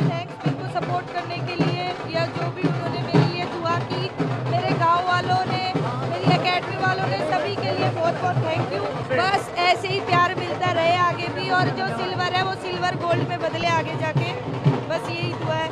और थैंक्स मेरे को सपोर्ट करने के लिए या जो भी उन्होंने मेरे लिए दुआ की। मेरे गाँव वालों ने, मेरी एकेडमी वालों ने सभी के लिए बहुत बहुत थैंक यू बस ऐसे ही प्यार मिलता रहे आगे भी और जो सिल्वर है वो सिल्वर गोल्ड में बदले आगे जाके। बस यही दुआ है।